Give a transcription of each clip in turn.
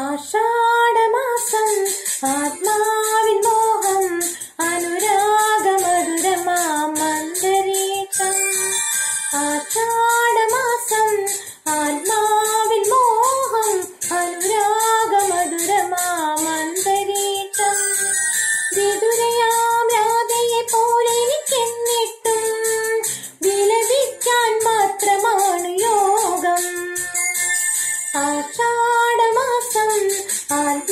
ആഷാഢമാസം ആത്മാവിൻ Antes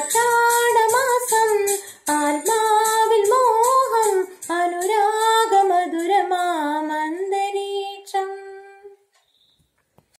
ta